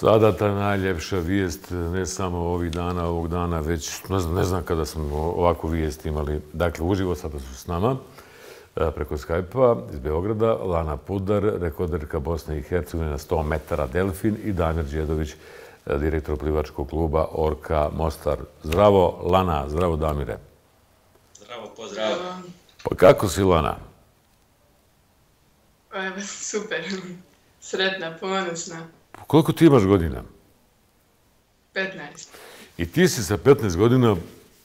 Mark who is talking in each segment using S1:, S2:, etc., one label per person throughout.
S1: Sada ta najljepša vijest, ne samo ovih dana, ovog dana, već ne znam, ne znam kada smo ovakvu vijest imali. Dakle, uživo sada su s nama e, preko Skype-a iz Beograda, Lana Pudar, rekorderka Bosne i Hercegovine na 100 metara Delfin i Damir Đedović, e, direktor plivačkog kluba Orka Mostar. Zdravo, Lana, zdravo, Damire.
S2: Zdravo, pozdrav.
S1: Pa kako si, Lana?
S3: Evo, super. Sretna, ponosna.
S1: Koliko ti imaš godina?
S3: 15.
S1: I ti si sa 15 godina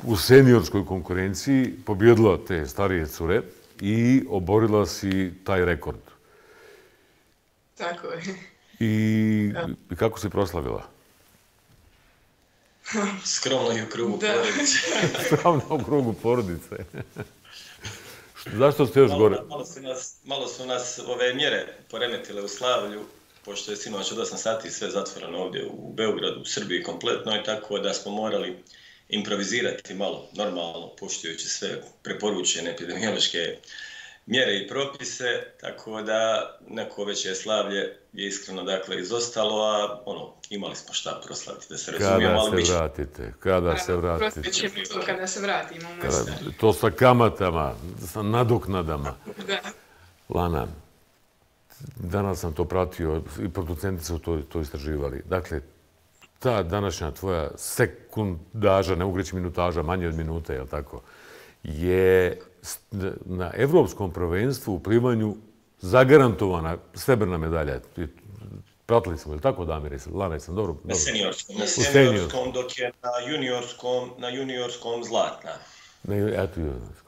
S1: u seniorskoj konkurenciji pobjedila te starije cure i oborila si taj rekord.
S3: Tako je.
S1: I kako si proslavila?
S2: Skromno i u krugu porodice.
S1: Skromno u krugu porodice. Zašto ste još gore?
S2: Malo su, nas, malo su nas ove mjere poremetile u Slavlju, pošto je sinoć od 8 sati sve zatvoreno ovdje u Beogradu, u Srbiji kompletno, i tako da smo morali improvizirati malo, normalno, poštujući sve preporučene epidemiološke mjere i propise, tako da neko veće slavlje je iskreno dakle izostalo, a ono, imali smo šta proslaviti, da se razumijemo,
S1: ali Kada se vratite, kada se vratite.
S3: to kada se vratimo. Kada,
S1: to sa kamatama, sa nadoknadama.
S3: Da.
S1: Lana, danas sam to pratio i producenti su to, to istraživali. Dakle, ta današnja tvoja sekundaža, ne ugreći minutaža, manje od minute, je tako, je na evropskom prvenstvu u plivanju zagarantovana srebrna medalja. Pratili smo, je li tako, Damir? Lana, sam dobro?
S2: Na seniorskom. Na seniorskom, dok je na juniorskom, na juniorskom zlatna.
S1: Ne, eto, juniorskom.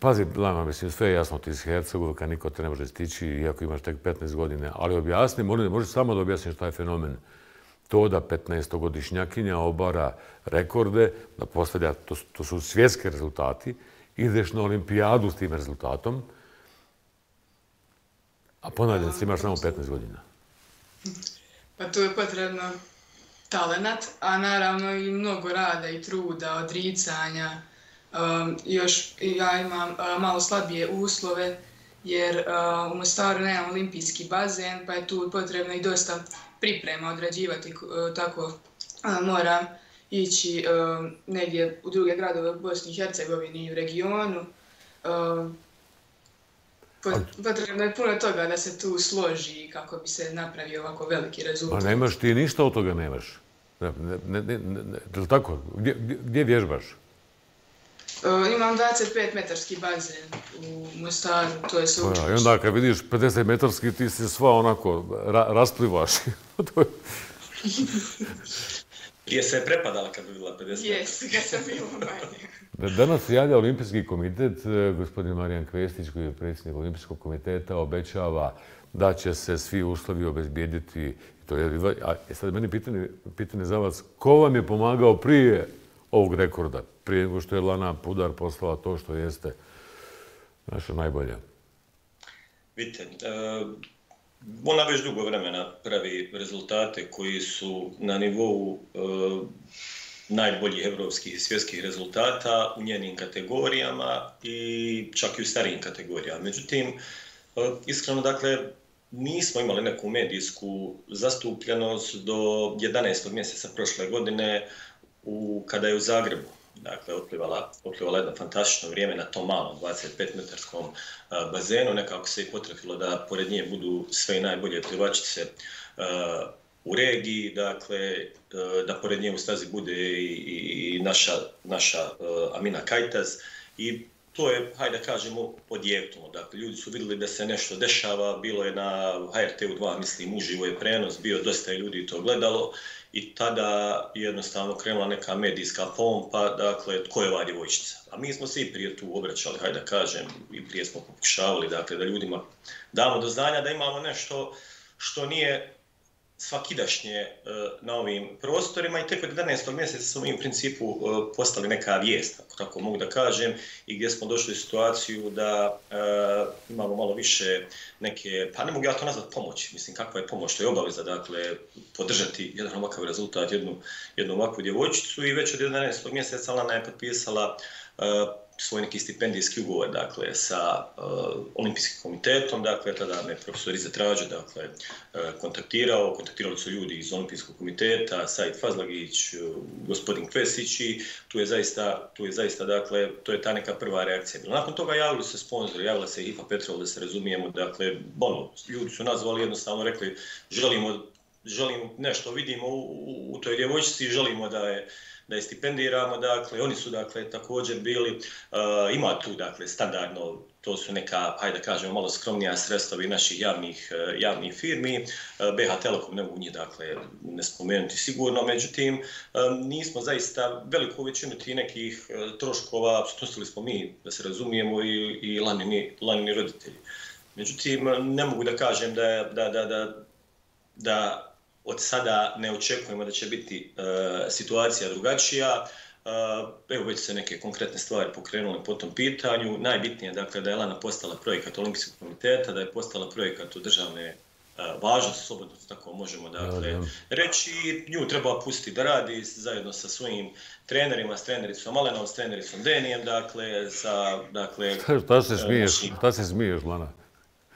S1: Pazi, Lama, mislim, sve je jasno ti iz Hercegovika, niko te ne može stići, iako imaš tek 15 godine. Ali objasni, možeš samo da objasniš taj fenomen to da 15-godišnjakinja obara rekorde, da postavlja, to, to su svjetske rezultati, ideš na olimpijadu s tim rezultatom, a ponavljam se, imaš samo 15 godina.
S3: Pa tu je potrebno talenat, a naravno i mnogo rada i truda, odricanja. Um, još ja imam uh, malo slabije uslove, jer uh, u Mostaru nemam olimpijski bazen, pa je tu potrebno i dosta priprema odrađivati, uh, tako uh, moram ići uh, negdje u druge gradove u Bosni i Hercegovini i u regionu. Uh, potrebno je puno toga da se tu složi kako bi se napravio ovako veliki rezultat.
S1: A nemaš ti ništa od toga nemaš? Ne, ne, ne, ne, ne, ne, tako? Gdje, gdje vježbaš?
S3: Uh, imam 25 metarski bazen u Mostaru, to je sve
S1: ja, I onda kad vidiš 50 metarski, ti se sva onako ra rasplivaš. to je...
S2: Prije se je prepadala kad bi bila 50
S3: Jes, kad sam bila manje.
S1: Danas javlja Olimpijski komitet, e, gospodin Marijan Kvestić, koji je predsjednik Olimpijskog komiteta, obećava da će se svi uslovi obezbijediti. To je, a je sad meni pitanje, pitanje za vas, ko vam je pomagao prije ovog rekorda, prije nego što je Lana Pudar poslala to što jeste naša najbolja?
S2: Vidite, uh ona već dugo vremena pravi rezultate koji su na nivou e, najboljih evropskih i svjetskih rezultata u njenim kategorijama i čak i u starijim kategorijama. Međutim, e, iskreno, dakle, nismo imali neku medijsku zastupljenost do 11. mjeseca prošle godine u, kada je u Zagrebu dakle, otplivala, otplivala jedno fantastično vrijeme na tom malom 25-metarskom bazenu. Nekako se i potrefilo da pored nje budu sve najbolje plivačice uh, u regiji, dakle, uh, da pored nje u stazi bude i, i naša, naša uh, Amina Kajtaz. I to je, hajde da kažemo, odjeknulo. Dakle, ljudi su vidjeli da se nešto dešava, bilo je na HRT-u 2, mislim, uživo je prenos, bio dosta ljudi to gledalo i tada jednostavno krenula neka medijska pompa, dakle, tko je ova djevojčica. A mi smo svi prije tu obraćali, hajde da kažem, i prije smo pokušavali, dakle, da ljudima damo do znanja da imamo nešto što nije svakidašnje e, na ovim prostorima i tek od 11. mjeseca smo mi u principu e, postali neka vijest, ako tako mogu da kažem, i gdje smo došli u situaciju da e, imamo malo više neke, pa ne mogu ja to nazvat pomoć, mislim kakva je pomoć, to je obaveza, dakle, podržati jedan ovakav rezultat, jednu, jednu ovakvu djevojčicu i već od 11. mjeseca ona je potpisala e, svoj neki stipendijski ugovor dakle, sa uh, olimpijskim komitetom, dakle, tada me profesor Iza Trađe dakle, uh, kontaktirao, kontaktirali su ljudi iz olimpijskog komiteta, Said Fazlagić, uh, gospodin Kvesić i tu je zaista, tu je zaista, dakle, to je ta neka prva reakcija. Nakon toga javili se sponzori, javila se Ifa Petrol, da se razumijemo, dakle, ono, ljudi su nazvali jednostavno, rekli, želimo, želimo nešto, vidimo u, u, u toj djevojčici, želimo da je, da je stipendiramo, dakle, oni su, dakle, također bili, uh, ima tu, dakle, standardno, to su neka, hajde da kažemo, malo skromnija sredstva naših javnih, uh, javnih firmi, eh, uh, BH Telekom ne mogu njih, dakle, ne spomenuti sigurno, međutim, um, nismo zaista veliku većinu tih nekih uh, troškova, snosili smo mi, da se razumijemo, i, i lanini, lanini roditelji. Međutim, ne mogu da kažem da, da, da, da, da od sada ne očekujemo da će biti uh, situacija drugačija. Uh, evo već se neke konkretne stvari pokrenule po tom pitanju. Najbitnije je dakle, da je Elana postala projekat Olimpijskog komiteta, da je postala projekat od državne uh, važnosti, slobodno tako možemo dakle, ja, ja. reći. Nju treba pustiti da radi zajedno sa svojim trenerima, s trenericom Alenom, s trenericom Denijem, dakle, sa, dakle...
S1: Šta se smiješ, šta se smiješ, Lana?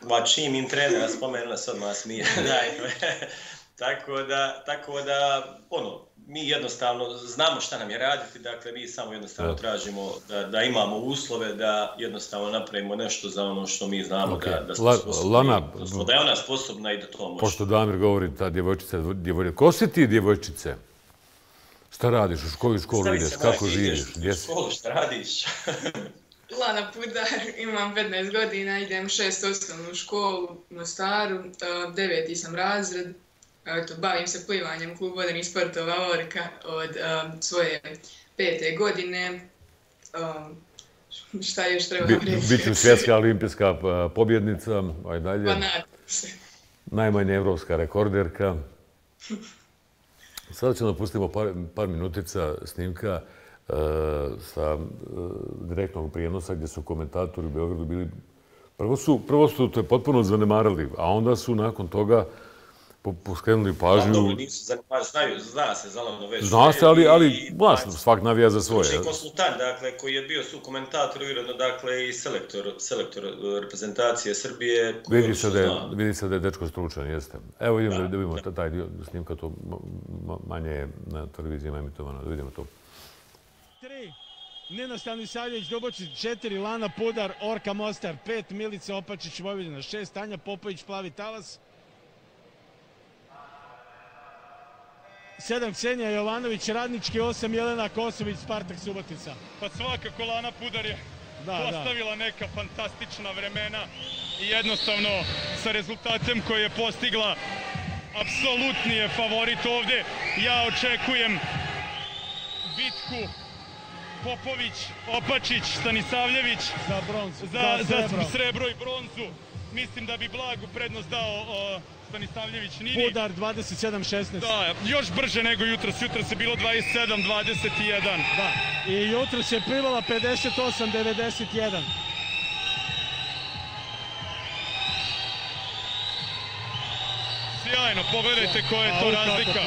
S2: Ma čim im trenera spomenula, sad ma smije. Tako da, tako da, ono, mi jednostavno znamo šta nam je raditi, dakle mi samo jednostavno tražimo da, da imamo uslove da jednostavno napravimo nešto za ono što mi znamo okay. da, da smo sposobni, Lana, da je ona sposobna i da to može.
S1: Pošto Damir govori ta djevojčica, djevojčica, ko si ti djevojčice? Šta radiš, u školu, školu ideš, kako živiš?
S2: U školu, šta radiš?
S3: Lana Pudar, imam 15 godina, idem šest osnovnu školu u Staru, deveti sam razred, Eto, bavim se plivanjem klub vodenih sportova Orka od um, svoje pete godine. Um, šta još treba Bi, reći?
S1: Biti svjetska olimpijska pa, pobjednica, aj dalje.
S3: Pa se.
S1: Najmanje evropska rekorderka. Sada ćemo da par, par minutica snimka uh, sa uh, direktnog prijenosa gdje su komentatori u Beogradu bili... Prvo su, prvo su to potpuno zanemarali, a onda su nakon toga uh, poskrenuli pažnju. Da,
S2: dobro, nisu zanimali, znaju, zna se za Lano već.
S1: Zna se, ali, ali baš, svak navija za svoje.
S2: Stručni konsultant, dakle, koji je bio su komentator uredno, dakle, i selektor, selektor e, reprezentacije Srbije.
S1: Vidi se, da je, vidi se da je dečko stručan, jeste. Evo idemo da, da vidimo da. taj dio snimka, to manje na televiziji emitovano, da vidimo to.
S4: Tri. Nino Stanisavljević, Dubočić, četiri, Lana Pudar, Orka Mostar, pet, Milica Opačić, Vojvodina, šest, Tanja Popović, Plavi Talas, 7 Ksenija Jovanović, Radnički, 8 Jelena Kosović, Spartak Subotica.
S5: Pa svakako Lana Pudar je da, postavila da. neka fantastična vremena i jednostavno sa rezultatem koji je postigla apsolutni je favorit ovde. Ja očekujem bitku Popović, Opačić, Stanisavljević
S4: za, bronzu,
S5: za, za, srebro. za srebro i bronzu. Mislim da bi blagu prednost dao Stanisavljević Nini.
S4: Budar 27-16.
S5: Da, još brže nego jutros. Jutros je bilo 27-21.
S4: Da, i jutros je plivala 58-91.
S5: Sjajno, pogledajte koja je to razlika.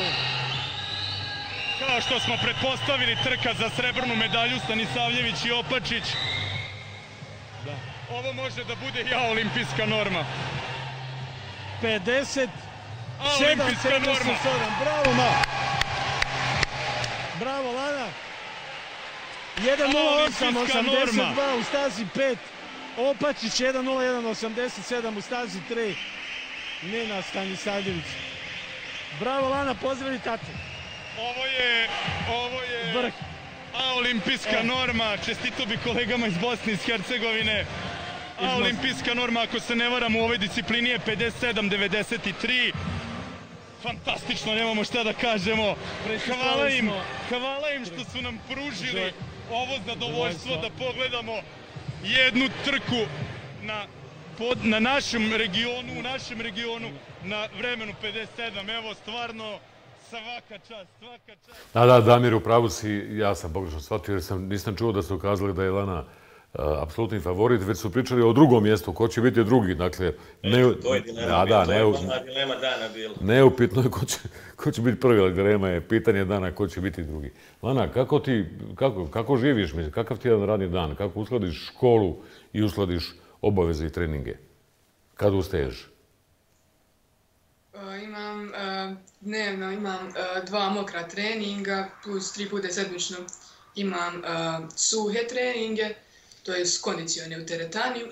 S5: Kao što smo pretpostavili trka za srebrnu medalju Stanisavljević i Opačić. Da. Ovo može da bude ja olimpijska norma.
S4: 57, 77. Bravo, Ma. Bravo, Lana. 1.08.82 u stazi 5. Opačić 1.01.87 u stazi 3. Nena Stanisavljević. Bravo, Lana, pozdravi tate.
S5: Ovo je, ovo je...
S4: Vrh.
S5: A olimpijska e. norma, čestito bi kolegama iz Bosne i Hercegovine. A olimpijska norma, ako se ne varam, u ovoj disciplini je 57-93. Fantastično, nemamo šta da kažemo. Hvala im, hvala im što su nam pružili ovo zadovoljstvo da pogledamo jednu trku na, pod, na našem regionu, u našem regionu, na vremenu 57. Evo, stvarno, svaka čast, svaka čast.
S1: Da, da, Damir, u pravu si, ja sam pogrešno shvatio jer sam, nisam čuo da su ukazali da je Lana apsolutni favorit, već su pričali o drugom mjestu, ko će biti drugi, dakle...
S2: Ne, to je dilema, ja, da, ne, to je dilema dana bilo.
S1: Neupitno je ko će, ko će biti prvi, ali dilema je pitanje dana ko će biti drugi. Lana, kako ti, kako, kako živiš, mislim, kakav ti je jedan radni dan, kako uskladiš školu i uskladiš obaveze i treninge? Kad ustaješ?
S3: imam uh, dnevno imam dva mokra treninga plus tri puta sedmično imam uh, suhe treninge, to je kondicione u teretani. uh,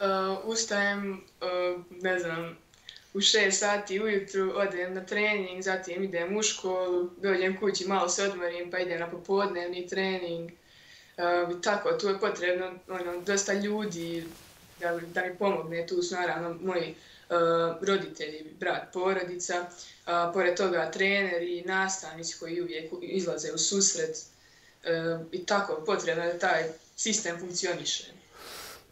S3: e, ustajem, uh, ne znam, u 6 sati ujutru, odem na trening, zatim idem u školu, dođem kući, malo se odmorim, pa idem na popodnevni trening. Uh, tako, tu je potrebno ono, dosta ljudi da, da mi pomogne, tu su naravno moji uh, roditelji, brat, porodica, uh, pored toga treneri nastavnici koji uvijek izlaze u susret e, i tako potrebno da taj sistem funkcioniše.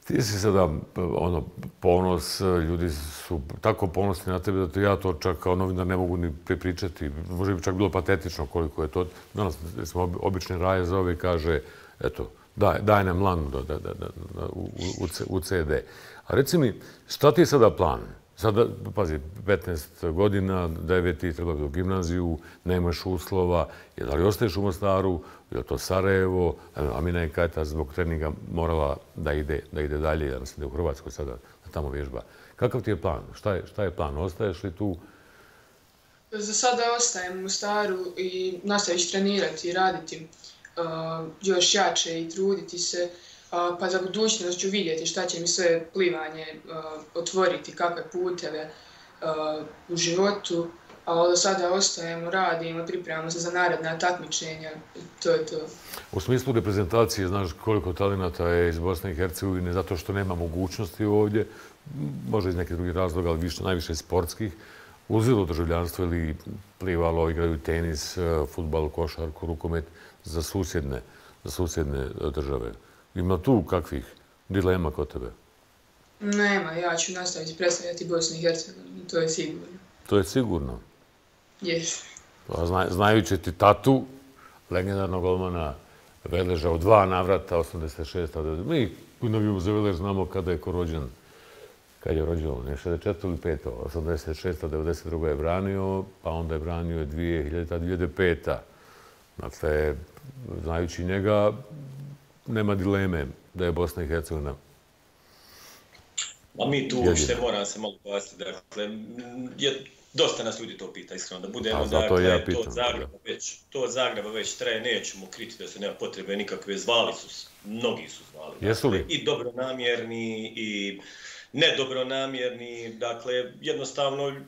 S1: Ti si sada ono, ponos, ljudi su tako ponosni na tebe da to ja to čak kao novinar ne mogu ni prepričati. Može bi čak bilo patetično koliko je to. Danas smo obični raje zove i kaže, eto, daj, daj nam lanu da, da, da, da, u, u, u CD. A reci mi, šta ti je sada plan? Sada, pazi, 15 godina, 9 ti treba do gimnaziju, nemaš uslova, je da li ostaješ u Mostaru, je to Sarajevo, a Mina je Kajta zbog treninga morala da ide, da ide dalje, ja mislim da je u Hrvatskoj sada da tamo vježba. Kakav ti je plan? Šta je, šta je plan? Ostaješ li tu?
S3: Za sada ostajem u Mostaru i nastaviš trenirati i raditi uh, još jače i truditi se pa za budućnost ću vidjeti šta će mi sve plivanje uh, otvoriti, kakve puteve uh, u životu, a od sada ostajemo, radimo, pripremamo se za naredna takmičenja, to je to.
S1: U smislu reprezentacije, znaš koliko talenata je iz Bosne i Hercegovine, zato što nema mogućnosti ovdje, možda iz nekih drugih razloga, ali više, najviše sportskih, uzelo državljanstvo ili plivalo, igraju tenis, e, futbal, košarku, rukomet za susjedne, za susjedne e, države. Ima tu kakvih dilema kod tebe?
S3: Nema, ja ću nastaviti predstavljati Bosnu i Hercegovinu, to je sigurno.
S1: To je sigurno?
S3: Jes.
S1: Pa zna, znajući ti tatu, legendarnog golmana Veleža u dva navrata, 86. Mi u Noviju za Velež znamo kada je ko rođen. Kad je rođen, ne 64 ili 5. 86. 92. je branio, pa onda je branio 2000. 2005. Dakle, znajući njega, nema dileme da je Bosna i Hercegovina
S2: Ma mi tu uopšte moram se malo pojasniti. Dakle, je, dosta nas ljudi to pita, iskreno, da budemo, da, dakle, ja pitam, to, Zagreba već, to Zagreba već traje, nećemo kriti da se nema potrebe nikakve, zvali su, mnogi su zvali.
S1: Jesu li?
S2: Dakle, I dobronamjerni, i nedobronamjerni, dakle, jednostavno,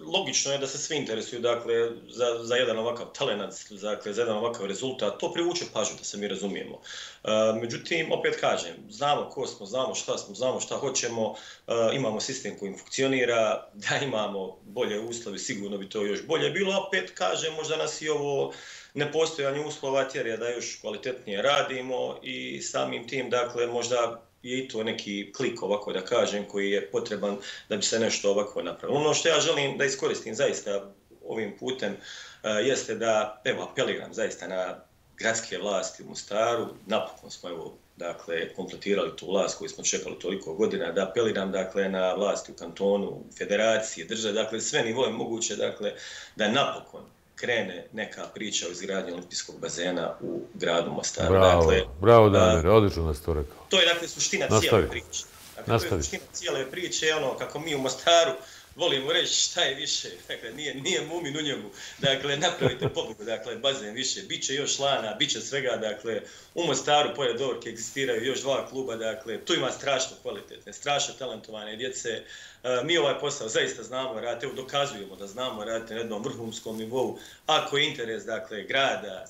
S2: logično je da se svi interesuju dakle, za, za jedan ovakav talenat, dakle, za jedan ovakav rezultat. To privuče pažnju da se mi razumijemo. E, međutim, opet kažem, znamo ko smo, znamo šta smo, znamo šta hoćemo, e, imamo sistem koji funkcionira, da imamo bolje uslovi, sigurno bi to još bolje bilo. Opet kažem, možda nas i ovo nepostojanje uslova tjera da još kvalitetnije radimo i samim tim, dakle, možda je i to neki klik ovako da kažem koji je potreban da bi se nešto ovako napravilo. Ono što ja želim da iskoristim zaista ovim putem uh, jeste da evo apeliram zaista na gradske vlasti u Mostaru. Napokon smo evo dakle kompletirali tu vlast koju smo čekali toliko godina da apeliram dakle na vlasti u kantonu, federacije, države, dakle sve nivoje moguće dakle da napokon krene neka priča o izgradnji olimpijskog bazena u gradu Mostaru.
S1: Bravo, dakle, bravo Damir, odlično nas to rekao.
S2: To je dakle suština Nastavi. cijele priče. Dakle, Nastavi. to je suština cijele priče, ono kako mi u Mostaru volimo reći šta je više, dakle, nije, nije mumin u njemu, dakle, napravite pobogu, dakle, bazen više, bit će još lana, bit će svega, dakle, u Mostaru, pored Dovorke, egzistiraju još dva kluba, dakle, tu ima strašno kvalitetne, strašno talentovane djece, e, mi ovaj posao zaista znamo raditi, evo, dokazujemo da znamo raditi na jednom vrhunskom nivou, ako je interes, dakle, grada,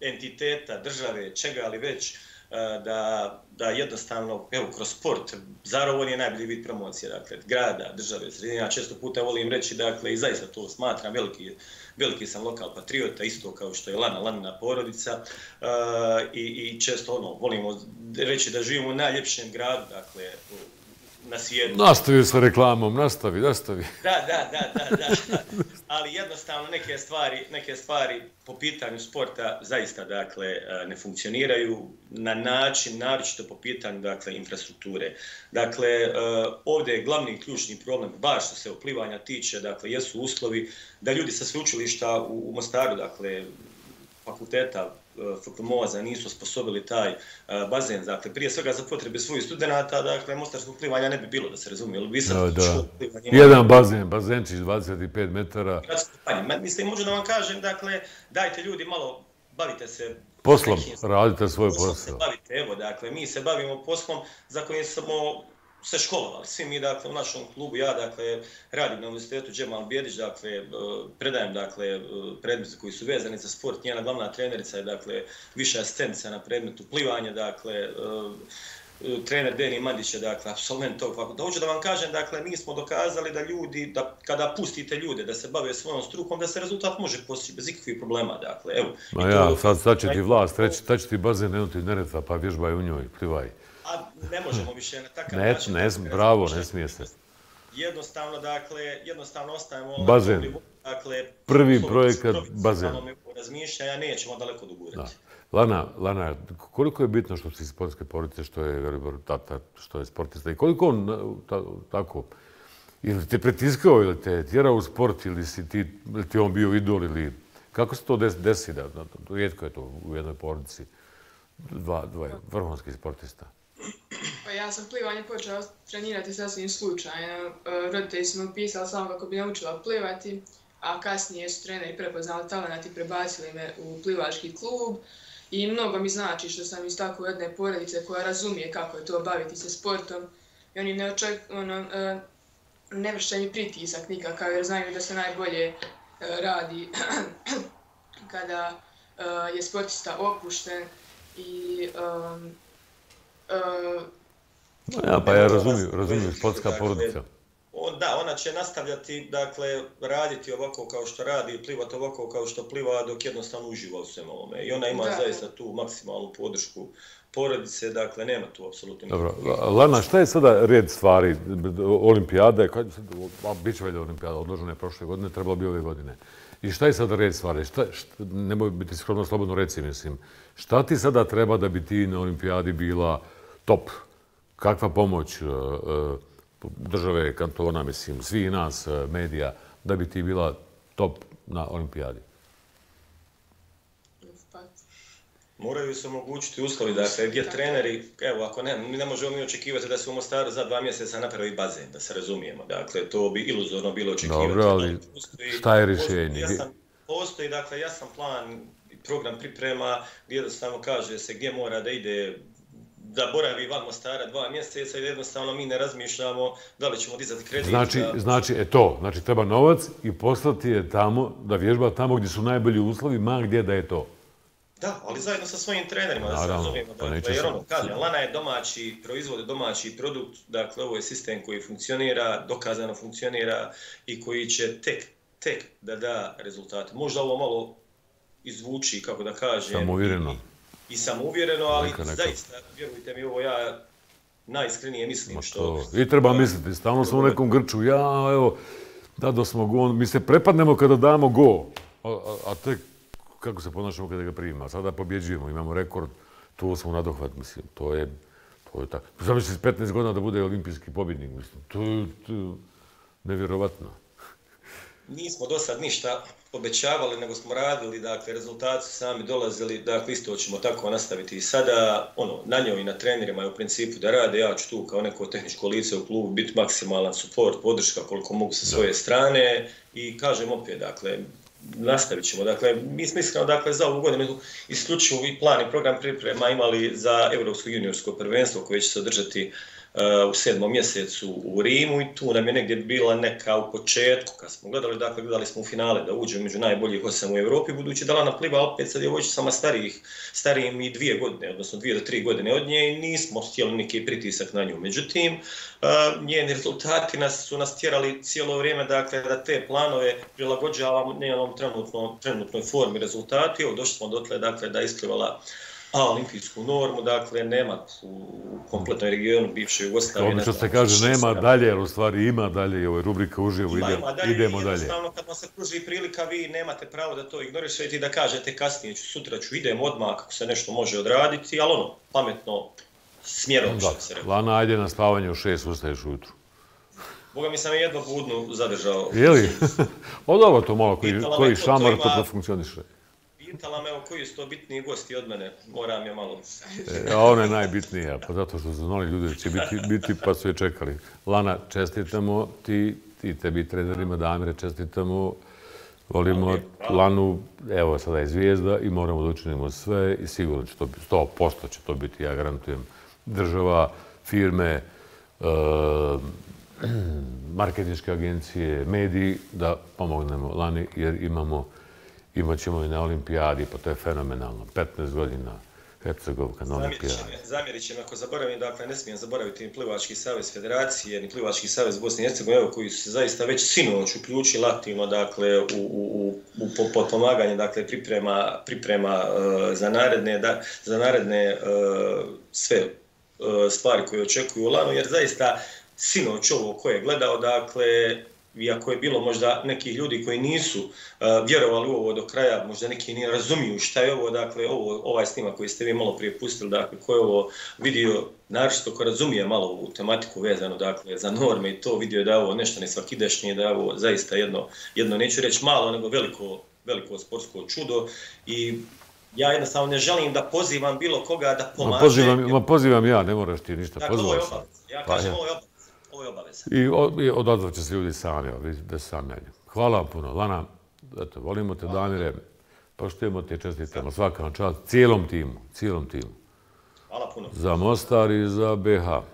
S2: entiteta, države, čega ali već, E, da, da jednostavno, evo, kroz sport, zarovo je najbolji vid promocije, dakle, grada, države, sredine, ja često puta volim reći, dakle, i zaista to smatram, veliki, veliki sam lokal patriota, isto kao što je Lana, Lanina porodica, uh, i, i često, ono, volimo reći da živimo u najljepšem gradu, dakle, u, na svijetu.
S1: Nastavi sa reklamom, nastavi, nastavi.
S2: Da, da, da, da, da. Ali jednostavno neke stvari, neke stvari po pitanju sporta zaista dakle e, ne funkcioniraju na način naročito po pitanju dakle infrastrukture. Dakle e, ovdje je glavni ključni problem baš što se oplivanja tiče, dakle jesu uslovi da ljudi sa sveučilišta u, u Mostaru, dakle fakulteta FPMO-a nisu sposobili taj e, bazen, dakle, prije svega za potrebe svojih studenta, dakle, mostarskog plivanja ne bi bilo, da se razumije, ili bi sad
S1: da, da. Jedan bazen, bazenčić 25 metara.
S2: Mislim, možu da vam kažem, dakle, dajte ljudi malo, bavite se
S1: poslom, radite svoj posao.
S2: Se bavite, evo, dakle, mi se bavimo poslom za kojim smo se školovali. Svi mi, dakle, u našom klubu, ja, dakle, radim na univerzitetu Džemal Bjedić, dakle, e, predajem, dakle, e, predmete koji su vezani za sport. Njena glavna trenerica je, dakle, viša asistencija na predmetu plivanja, dakle, e, trener Deni Mandić je, dakle, absolvent tog fakulteta. Hoću da vam kažem, dakle, mi smo dokazali da ljudi, da kada pustite ljude da se bave svojom strukom, da se rezultat može postići bez ikakvih problema, dakle, evo.
S1: Ma ja, sad, sad će ti vlast reći, sad će ti bazen, eno ti neretva, pa vježbaj u njoj, plivaj.
S2: A ne možemo više na takav
S1: ne, način. Ne, ne, bravo, ne smije se.
S2: Jednostavno, dakle, jednostavno ostajemo...
S1: Bazen. Dakle, Prvi projekat, bazen.
S2: Razmišljanja, nećemo daleko dogurati. Da.
S1: Lana, Lana, koliko je bitno što si sportske porodice, što je tata, što je sportista i koliko on ta, tako, ili te pretiskao ili te tjerao u sport ili si ti, ili ti on bio idol ili kako se to desi, desi da, da, rijetko je to u jednoj porodici, dva, dva vrhunski sportista?
S3: Ja sam plivanje počela trenirati sasvim slučajno. E, roditelji su mi upisali samo kako bi naučila plivati, a kasnije su treneri prepoznali talent i prebacili me u plivački klub. I mnogo mi znači što sam iz tako jedne porodice koja razumije kako je to baviti se sportom. I oni ne oček, ono, e, ne vrše mi pritisak nikakav jer znaju da se najbolje e, radi kada je sportista opušten i um,
S1: Uh, ja, pa ja razumijem, razumijem, sportska dakle, porodica.
S2: On, da, ona će nastavljati, dakle, raditi ovako kao što radi, plivati ovako kao što pliva, dok jednostavno uživa u svem ovome. I ona ima da. zaista tu maksimalnu podršku porodice, dakle, nema tu apsolutno
S1: Dobro, Lana, šta je sada red stvari? Olimpijade, kad, bit će velja olimpijada, odložena je prošle godine, trebalo bi ove godine. I šta je sada red stvari? Šta, šta, nemoj biti skromno, slobodno reci, mislim. Šta ti sada treba da bi ti na olimpijadi bila top. Kakva pomoć e, e, države, kantona, mislim, svi nas, e, medija, da bi ti bila top na olimpijadi?
S2: Moraju se omogućiti uslovi, dakle, gdje treneri, evo, ako ne, mi ne možemo mi očekivati da se u Mostaru za dva mjeseca napravi bazen, da se razumijemo, dakle, to bi iluzorno bilo očekivati.
S1: Dobro, ali šta je rješenje?
S2: Ja sam, postoji, dakle, jasan plan, program priprema, gdje jednostavno kaže se gdje mora da ide da boravi van Mostara dva mjeseca i jednostavno mi ne razmišljamo da li ćemo dizati kredit.
S1: Znači, da... znači, e to, znači treba novac i poslati je tamo, da vježba tamo gdje su najbolji uslovi, ma gdje da je to.
S2: Da, ali zajedno sa svojim trenerima, da se razumijemo. Pa dakle, jer ono, kaže, Lana je domaći, proizvode domaći produkt, dakle, ovo je sistem koji funkcionira, dokazano funkcionira i koji će tek, tek da da rezultate. Možda ovo malo izvuči, kako da kažem,
S1: Samovireno.
S2: I, i samouvjereno, ali neka, neka. zaista, vjerujte mi, ovo ja najiskrenije mislim što...
S1: I treba misliti, stalno smo u nekom grču, ja, evo, da do smo go, mi se prepadnemo kada damo go, a, a, a tek kako se ponašamo kada ga primimo, sada pobjeđujemo, imamo rekord, tu smo nadohvat, mislim, to je, to je tako. Zamisli 15 godina da bude olimpijski pobjednik, mislim, to je, to je nevjerovatno.
S2: Nismo do sad ništa obećavali, nego smo radili, dakle, rezultati sami dolazili, dakle, isto ćemo tako nastaviti i sada, ono, na njoj i na trenerima je u principu da rade, ja ću tu kao neko tehničko lice u klubu biti maksimalan support, podrška koliko mogu sa svoje strane i kažem opet, dakle, nastavit ćemo. Dakle, mi smo iskreno, dakle, za ovu godinu isključivo i plan i program priprema imali za Evropsko juniorsko prvenstvo koje će se održati u sedmom mjesecu u Rimu i tu nam je negdje bila neka u početku kad smo gledali, dakle gledali smo u finale da uđe među najboljih osam u Evropi, budući da Lana pliva opet sa djevojčicama starijih, starijim i dvije godine, odnosno dvije do tri godine od nje i nismo htjeli neki pritisak na nju. Međutim, njeni rezultati nas su nas tjerali cijelo vrijeme dakle, da te planove prilagođavamo njenom trenutno, trenutnoj formi rezultati. Evo, došli smo dotle dakle, da je isplivala A olimpijsku normu, dakle, nema u kompletnoj regionu bivše Jugoslavije.
S1: Obično se kaže nema dalje, ali u stvari ima dalje i ovo je rubrika uživo,
S2: Ima,
S1: ide,
S2: ima dalje,
S1: idemo dalje.
S2: Jednostavno, kad vam se pruži prilika, vi nemate pravo da to ignorišete i da kažete kasnije ću, sutra ću, idem odmah kako se nešto može odraditi, ali ono, pametno, smjerom, što
S1: Da,
S2: se rekao.
S1: Lana, ajde na spavanje u šest, ustaješ ujutru.
S2: Boga mi sam je jedno budnu zadržao.
S1: Je li? o dobro to malo, koji, koji
S2: to
S1: šamar
S2: ima-
S1: to profunkcioniše.
S2: Pitala me, evo, koji su to bitniji gosti od mene, moram je malo...
S1: E, A ona je najbitnija, pa zato što su znali ljudi da će biti, biti pa su je čekali. Lana, čestitamo ti, ti tebi trenerima, Damire, čestitamo. Volimo Lanu, evo sada je zvijezda i moramo da učinimo sve i sigurno će to biti, 100% će to biti, ja garantujem, država, firme, e, marketinške agencije, mediji, da pomognemo Lani, jer imamo, imat ćemo i na olimpijadi, pa to je fenomenalno. 15 godina Hercegovka na olimpijadi.
S2: zamjerit će me ako zaboravim, dakle ne smijem zaboraviti ni Plivački savez Federacije, ni Plivački savez Bosne i Hercegovine, koji su se zaista već sinoć uključili aktivno dakle, u, u, u, u po- potpomaganje dakle, priprema, priprema e, za naredne, da, za naredne e, sve e, stvari koje očekuju u Lanu, jer zaista sinoć ovo ko je gledao, dakle, iako je bilo možda nekih ljudi koji nisu uh, vjerovali u ovo do kraja, možda neki ne razumiju šta je ovo, dakle, ovo, ovaj snimak koji ste vi malo prije pustili, dakle, ko je ovo vidio, naročito ko razumije malo ovu tematiku vezanu, dakle, za norme i to, vidio je da je ovo nešto nesvakidašnje, da je ovo zaista jedno, jedno neću reći malo, nego veliko, veliko sportsko čudo i ja jednostavno ne želim da pozivam bilo koga da
S1: Ma
S2: pomaže.
S1: pozivam, ma pozivam ja, ne moraš ti ništa,
S2: dakle, obaveza. Ja
S1: Pa
S2: kažem,
S1: je.
S2: ovo je obaveza. Je obaveza.
S1: I, o- i odazvat će se ljudi sami, da se sami javljaju. Hvala vam puno. Lana, eto, volimo te, Damire, poštujemo te, čestitamo, svaka vam čast, cijelom timu, cijelom timu.
S2: Hvala puno.
S1: Za Mostar i za BH.